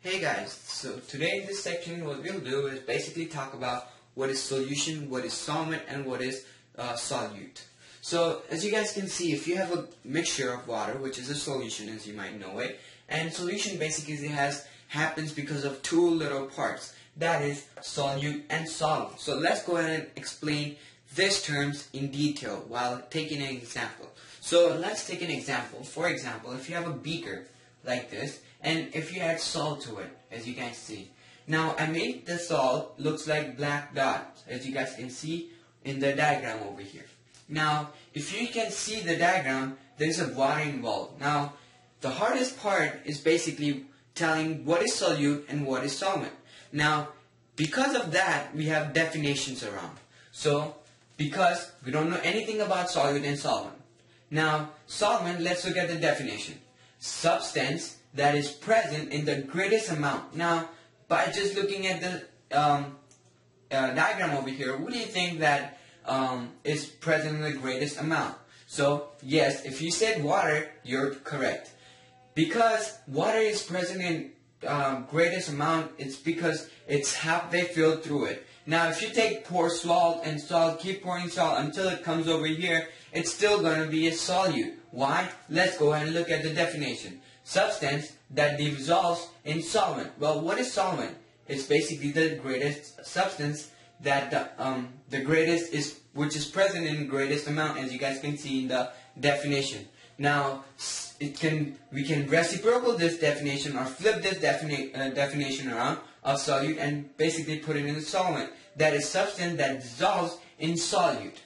Hey guys, so today in this section what we'll do is basically talk about what is solution, what is solvent, and what is uh, solute. So as you guys can see, if you have a mixture of water, which is a solution as you might know it, and solution basically has happens because of two little parts, that is solute and solvent. So let's go ahead and explain these terms in detail while taking an example. So let's take an example. For example, if you have a beaker like this, and if you add salt to it, as you guys see. Now I made the salt looks like black dots, as you guys can see in the diagram over here. Now, if you can see the diagram, there's a water involved. Now, the hardest part is basically telling what is solute and what is solvent. Now, because of that, we have definitions around. So, because we don't know anything about solute and solvent. Now, solvent, let's look at the definition. Substance that is present in the greatest amount. Now, by just looking at the um, uh, diagram over here, what do you think that um, is present in the greatest amount? So, yes, if you said water, you're correct. Because water is present in um, greatest amount, it's because it's halfway filled through it. Now, if you take pour salt and salt, keep pouring salt until it comes over here, it's still going to be a solute. Why? Let's go ahead and look at the definition substance that dissolves in solvent. Well, what is solvent? It's basically the greatest substance that the, um, the greatest is, which is present in greatest amount, as you guys can see in the definition. Now, it can we can reciprocal this definition or flip this defini uh, definition around of solute and basically put it in a solvent. That is substance that dissolves in solute.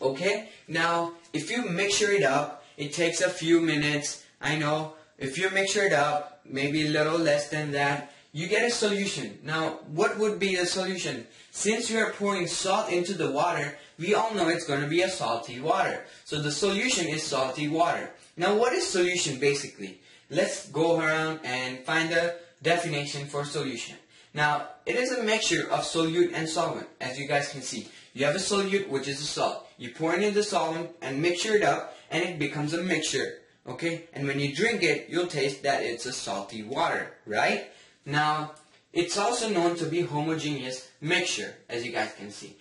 Okay? Now, if you mixture it up, it takes a few minutes I know if you mix it up, maybe a little less than that, you get a solution. Now, what would be the solution? Since you are pouring salt into the water, we all know it's going to be a salty water. So the solution is salty water. Now, what is solution basically? Let's go around and find the definition for solution. Now, it is a mixture of solute and solvent, as you guys can see. You have a solute, which is a salt. You pour it in the solvent and mixture it up, and it becomes a mixture. Okay? And when you drink it, you'll taste that it's a salty water, right? Now, it's also known to be homogeneous mixture, as you guys can see.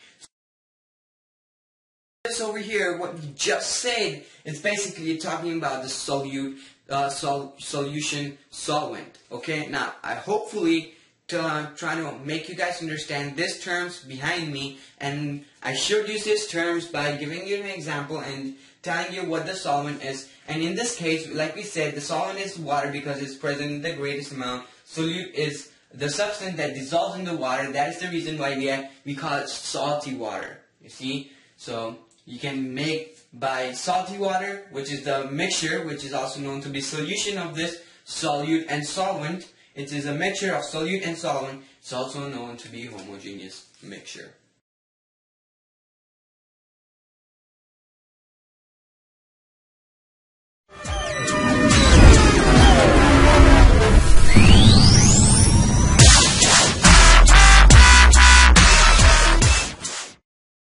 This over here, what you just said, is basically talking about the solute, uh, sol solution solvent. Okay? Now, I hopefully to uh, try to make you guys understand these terms behind me and I showed you these terms by giving you an example and telling you what the solvent is and in this case like we said the solvent is water because it's present in the greatest amount solute is the substance that dissolves in the water that is the reason why we, we call it salty water you see so you can make by salty water which is the mixture which is also known to be solution of this solute and solvent it is a mixture of solute and solvent. It's also known to be homogeneous mixture.